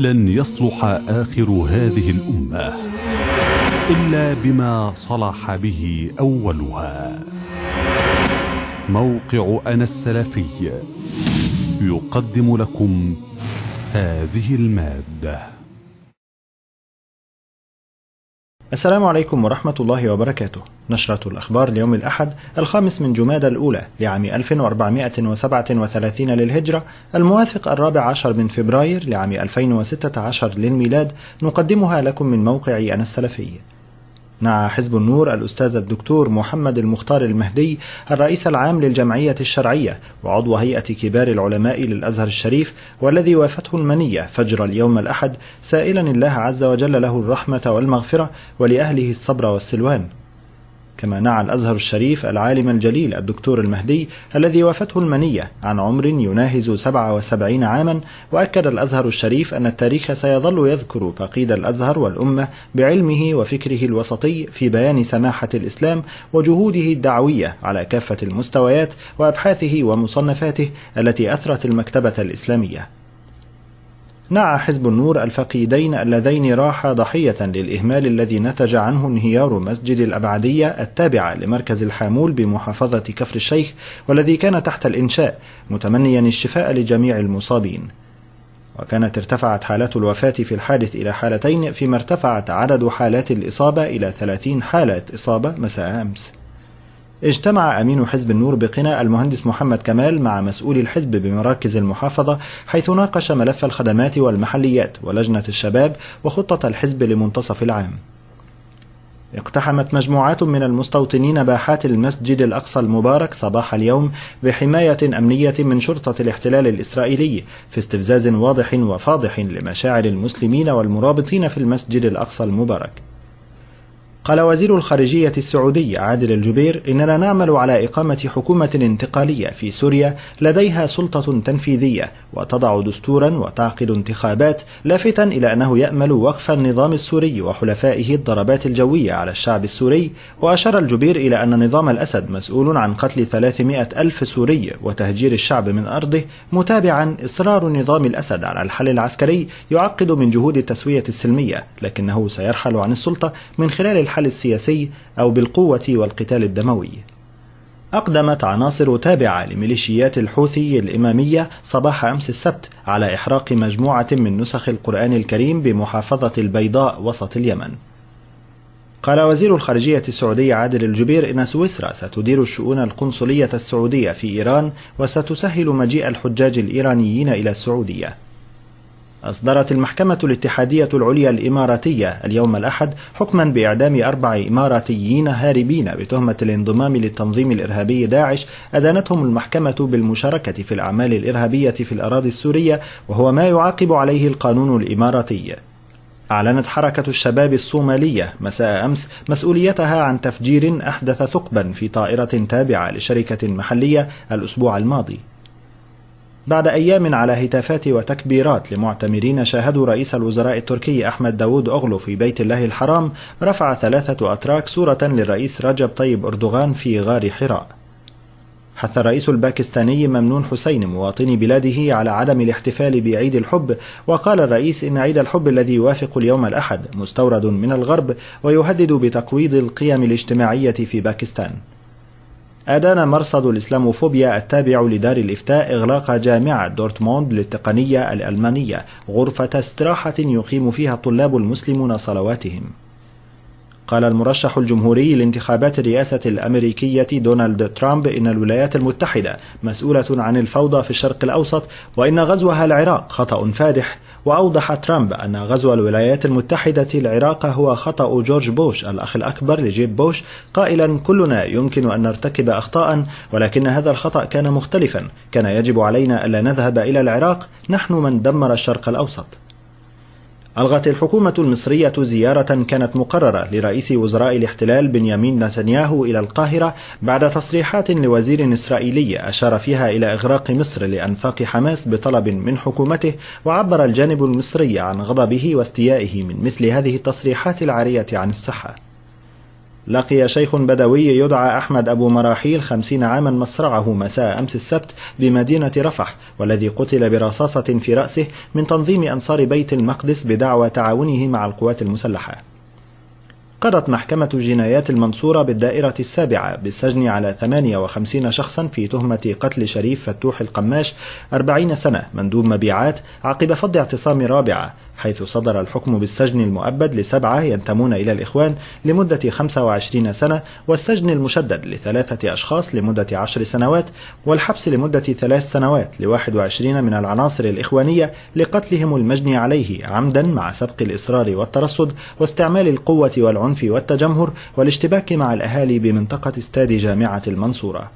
لن يصلح آخر هذه الأمة إلا بما صلح به أولها. موقع أنا السلفي يقدم لكم هذه المادة. السلام عليكم ورحمة الله وبركاته. نشرة الأخبار ليوم الأحد الخامس من جماد الأولى لعام 1437 للهجرة الموافق الرابع عشر من فبراير لعام 2016 للميلاد نقدمها لكم من موقع أنا السلفي. نعى حزب النور الأستاذ الدكتور محمد المختار المهدي الرئيس العام للجمعية الشرعية وعضو هيئة كبار العلماء للأزهر الشريف والذي وافته المنية فجر اليوم الأحد سائلا الله عز وجل له الرحمة والمغفرة ولأهله الصبر والسلوان. كما نعى الأزهر الشريف العالم الجليل الدكتور المهدي الذي وافته المنية عن عمر يناهز 77 عاما وأكد الأزهر الشريف أن التاريخ سيظل يذكر فقيد الأزهر والأمة بعلمه وفكره الوسطي في بيان سماحة الإسلام وجهوده الدعوية على كافة المستويات وأبحاثه ومصنفاته التي أثرت المكتبة الإسلامية. نعى حزب النور الفقيدين اللذين راحا ضحية للإهمال الذي نتج عنه انهيار مسجد الأبعدية التابع لمركز الحامول بمحافظة كفر الشيخ والذي كان تحت الإنشاء متمنيا الشفاء لجميع المصابين. وكانت ارتفعت حالات الوفاة في الحادث إلى حالتين فيما ارتفعت عدد حالات الإصابة إلى 30 حالة إصابة مساء أمس. اجتمع أمين حزب النور بقنا المهندس محمد كمال مع مسؤول الحزب بمراكز المحافظة حيث ناقش ملف الخدمات والمحليات ولجنة الشباب وخطة الحزب لمنتصف العام. اقتحمت مجموعات من المستوطنين باحات المسجد الأقصى المبارك صباح اليوم بحماية أمنية من شرطة الاحتلال الإسرائيلي في استفزاز واضح وفاضح لمشاعر المسلمين والمرابطين في المسجد الأقصى المبارك. قال وزير الخارجية السعودي عادل الجبير إننا نعمل على إقامة حكومة انتقالية في سوريا لديها سلطة تنفيذية وتضع دستورا وتعقد انتخابات لافتا إلى أنه يأمل وقف النظام السوري وحلفائه الضربات الجوية على الشعب السوري وأشار الجبير إلى أن نظام الأسد مسؤول عن قتل 300 ألف سوري وتهجير الشعب من أرضه متابعا إصرار نظام الأسد على الحل العسكري يعقد من جهود التسوية السلمية لكنه سيرحل عن السلطة من خلال الحل السياسي أو بالقوة والقتال الدموي. أقدمت عناصر تابعة لميليشيات الحوثي الإمامية صباح أمس السبت على إحراق مجموعة من نسخ القرآن الكريم بمحافظة البيضاء وسط اليمن. قال وزير الخارجية السعودي عادل الجبير إن سويسرا ستدير الشؤون القنصلية السعودية في إيران وستسهل مجيء الحجاج الإيرانيين إلى السعودية. أصدرت المحكمة الاتحادية العليا الإماراتية اليوم الأحد حكما بإعدام أربع إماراتيين هاربين بتهمة الانضمام للتنظيم الإرهابي داعش أدانتهم المحكمة بالمشاركة في الأعمال الإرهابية في الأراضي السورية وهو ما يعاقب عليه القانون الإماراتي. أعلنت حركة الشباب الصومالية مساء أمس مسؤوليتها عن تفجير أحدث ثقبا في طائرة تابعة لشركة محلية الأسبوع الماضي. بعد أيام على هتافات وتكبيرات لمعتمرين شاهدوا رئيس الوزراء التركي أحمد داوود أغلو في بيت الله الحرام رفع ثلاثة أتراك صورة للرئيس رجب طيب أردوغان في غار حراء. حث الرئيس الباكستاني ممنون حسين مواطني بلاده على عدم الاحتفال بعيد الحب وقال الرئيس إن عيد الحب الذي يوافق اليوم الأحد مستورد من الغرب ويهدد بتقويض القيم الاجتماعية في باكستان. أدان مرصد الإسلاموفوبيا التابع لدار الإفتاء إغلاق جامعة دورتموند للتقنية الألمانية غرفة استراحة يقيم فيها الطلاب المسلمون صلواتهم. قال المرشح الجمهوري لانتخابات الرئاسة الأمريكية دونالد ترامب إن الولايات المتحدة مسؤولة عن الفوضى في الشرق الأوسط وإن غزوها العراق خطأ فادح وأوضح ترامب أن غزو الولايات المتحدة العراق هو خطأ جورج بوش الأخ الأكبر لجيب بوش قائلا كلنا يمكن أن نرتكب أخطاء ولكن هذا الخطأ كان مختلفا. كان يجب علينا ألا نذهب إلى العراق نحن من دمر الشرق الأوسط. ألغت الحكومة المصرية زيارة كانت مقررة لرئيس وزراء الاحتلال بنيامين نتنياهو إلى القاهرة بعد تصريحات لوزير إسرائيلي أشار فيها إلى إغراق مصر لأنفاق حماس بطلب من حكومته وعبر الجانب المصري عن غضبه واستيائه من مثل هذه التصريحات العارية عن الصحة لقي شيخ بدوي يدعى أحمد أبو مراحيل خمسين عاما مصرعه مساء أمس السبت بمدينة رفح والذي قتل برصاصة في رأسه من تنظيم أنصار بيت المقدس بدعوى تعاونه مع القوات المسلحة. قضت محكمة جنايات المنصورة بالدائرة السابعة بالسجن على 58 شخصا في تهمة قتل شريف فتوح القماش 40 سنة مندوب مبيعات عقب فض اعتصام رابعة حيث صدر الحكم بالسجن المؤبد لسبعة ينتمون إلى الإخوان لمدة 25 سنة والسجن المشدد لثلاثة أشخاص لمدة عشر سنوات والحبس لمدة ثلاث سنوات ل 21 من العناصر الإخوانية لقتلهم المجني عليه عمدا مع سبق الإصرار والترصد واستعمال القوة والعنف والتجمهر والاشتباك مع الأهالي بمنطقة استاد جامعة المنصورة.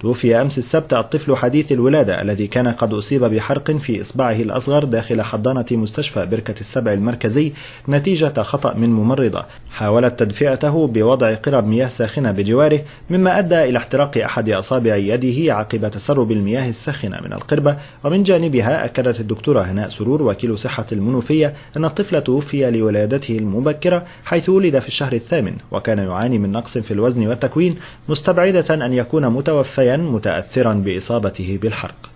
توفي أمس السبت الطفل حديث الولادة الذي كان قد أصيب بحرق في إصبعه الأصغر داخل حضانة مستشفى بركة السبع المركزي نتيجة خطأ من ممرضة. حاولت تدفئته بوضع قرب مياه ساخنة بجواره مما أدى إلى احتراق أحد أصابع يده عقب تسرب المياه الساخنة من القربة. ومن جانبها أكدت الدكتورة هناء سرور وكيل صحة المنوفية أن الطفل توفي لولادته المبكرة حيث ولد في الشهر الثامن وكان يعاني من نقص في الوزن والتكوين مستبعدة أن يكون متوفيا متأثرا بإصابته بالحرق.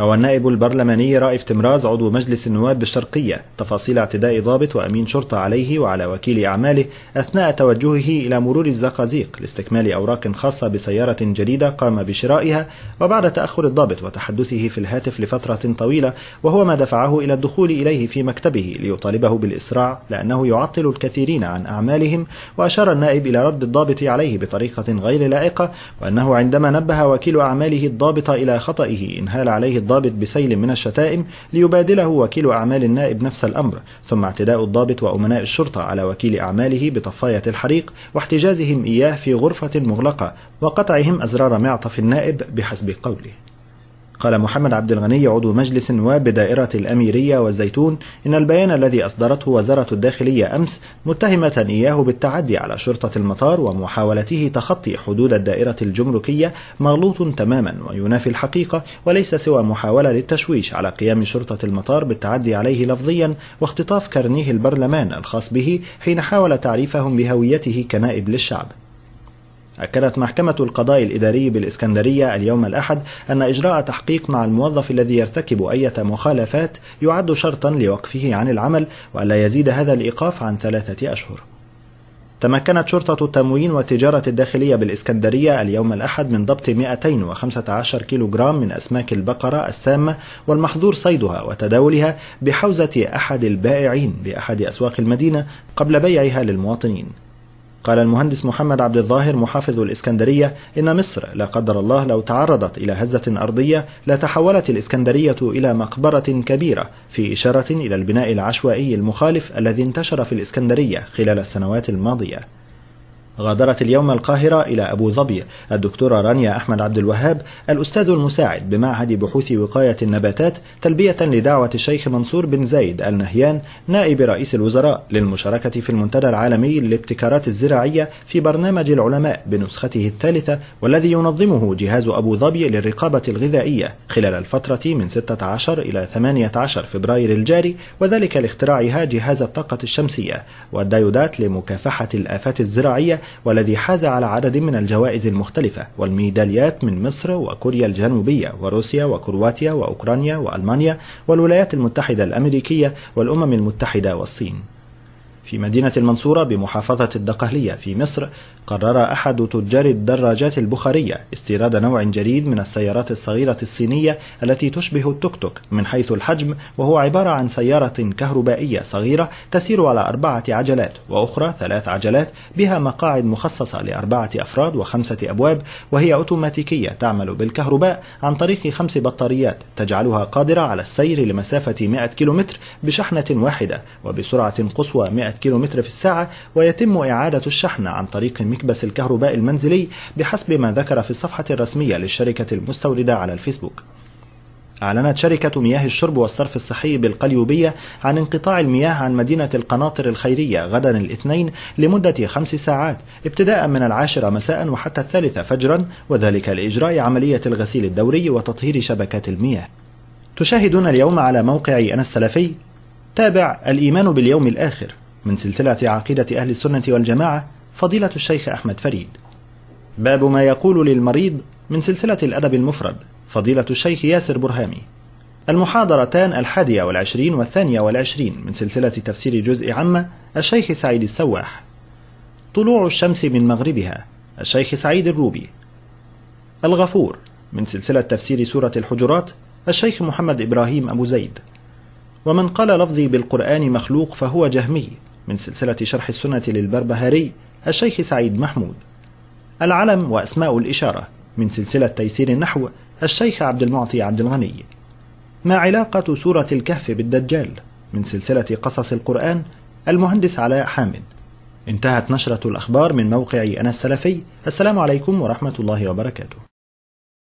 روى النائب البرلماني رائف تمراز عضو مجلس النواب بالشرقية تفاصيل اعتداء ضابط وأمين شرطة عليه وعلى وكيل أعماله أثناء توجهه إلى مرور الزقازيق لاستكمال أوراق خاصة بسيارة جديدة قام بشرائها وبعد تأخر الضابط وتحدثه في الهاتف لفترة طويلة وهو ما دفعه إلى الدخول إليه في مكتبه ليطالبه بالإسراع لأنه يعطل الكثيرين عن أعمالهم وأشار النائب إلى رد الضابط عليه بطريقة غير لائقة وأنه عندما نبه وكيل أعماله الضابط إلى خطئه إنهال عليه الضابط بسيل من الشتائم ليبادله وكيل أعمال النائب نفس الأمر ثم اعتداء الضابط وأمناء الشرطة على وكيل أعماله بطفاية الحريق واحتجازهم إياه في غرفة مغلقة وقطعهم أزرار معطف النائب بحسب قوله. قال محمد عبد الغني عضو مجلس النواب بدائرة الأميرية والزيتون إن البيان الذي أصدرته وزارة الداخلية أمس متهمة إياه بالتعدي على شرطة المطار ومحاولته تخطي حدود الدائرة الجمركية مغلوط تماما وينافي الحقيقة وليس سوى محاولة للتشويش على قيام شرطة المطار بالتعدي عليه لفظيا واختطاف كرنيه البرلمان الخاص به حين حاول تعريفهم بهويته كنائب للشعب. أكدت محكمة القضاء الإداري بالإسكندرية اليوم الأحد أن إجراء تحقيق مع الموظف الذي يرتكب أي مخالفات يعد شرطا لوقفه عن العمل وألا يزيد هذا الإيقاف عن ثلاثة أشهر. تمكنت شرطة التموين والتجارة الداخلية بالإسكندرية اليوم الأحد من ضبط 215 كيلوغرام من أسماك البقرة السامة والمحظور صيدها وتداولها بحوزة أحد البائعين بأحد أسواق المدينة قبل بيعها للمواطنين. قال المهندس محمد عبد الظاهر محافظ الإسكندرية إن مصر لا قدر الله لو تعرضت إلى هزة أرضية لتحولت الإسكندرية إلى مقبرة كبيرة في إشارة إلى البناء العشوائي المخالف الذي انتشر في الإسكندرية خلال السنوات الماضية. غادرت اليوم القاهرة إلى أبو ظبي. الدكتورة رانيا أحمد عبد الوهاب الأستاذ المساعد بمعهد بحوث وقاية النباتات تلبية لدعوة الشيخ منصور بن زايد النهيان نائب رئيس الوزراء للمشاركة في المنتدى العالمي للابتكارات الزراعية في برنامج العلماء بنسخته الثالثة والذي ينظمه جهاز أبو ظبي للرقابة الغذائية خلال الفترة من 16 إلى 18 فبراير الجاري وذلك لاختراعها جهاز الطاقة الشمسية. والدايودات لمكافحة الآفات الزراعية والذي حاز على عدد من الجوائز المختلفة والميداليات من مصر وكوريا الجنوبية وروسيا وكرواتيا وأوكرانيا وألمانيا والولايات المتحدة الأمريكية والأمم المتحدة والصين. في مدينة المنصورة بمحافظة الدقهلية في مصر قرر أحد تجار الدراجات البخارية استيراد نوع جديد من السيارات الصغيرة الصينية التي تشبه التوك توك من حيث الحجم وهو عبارة عن سيارة كهربائية صغيرة تسير على أربعة عجلات وأخرى ثلاث عجلات بها مقاعد مخصصة لأربعة أفراد وخمسة أبواب وهي أوتوماتيكية تعمل بالكهرباء عن طريق خمس بطاريات تجعلها قادرة على السير لمسافة 100 كيلومتر بشحنة واحدة وبسرعة قصوى 100 كيلومتر في الساعة ويتم إعادة الشحن عن طريق مكبس الكهرباء المنزلي بحسب ما ذكر في الصفحة الرسمية للشركة المستوردة على الفيسبوك. أعلنت شركة مياه الشرب والصرف الصحي بالقليوبية عن انقطاع المياه عن مدينة القناطر الخيرية غدا الاثنين لمدة خمس ساعات ابتداء من العاشرة مساء وحتى الثالثة فجرا وذلك لإجراء عملية الغسيل الدوري وتطهير شبكات المياه. تشاهدون اليوم على موقع أنا السلفي تابع الإيمان باليوم الآخر. من سلسلة عقيدة أهل السنة والجماعة فضيلة الشيخ أحمد فريد. باب ما يقول للمريض من سلسلة الأدب المفرد فضيلة الشيخ ياسر برهامي. المحاضرتان الحادية والعشرين والثانية والعشرين من سلسلة تفسير جزء عامة الشيخ سعيد السواح. طلوع الشمس من مغربها الشيخ سعيد الروبي. الغفور من سلسلة تفسير سورة الحجرات الشيخ محمد إبراهيم أبو زيد. ومن قال لفظي بالقرآن مخلوق فهو جهمي. من سلسلة شرح السنة للبربهاري الشيخ سعيد محمود. العلم وأسماء الإشارة من سلسلة تيسير النحو الشيخ عبد المعطي عبد الغني. ما علاقة سورة الكهف بالدجال؟ من سلسلة قصص القرآن المهندس علاء حامد. انتهت نشرة الأخبار من موقع أنا السلفي السلام عليكم ورحمة الله وبركاته.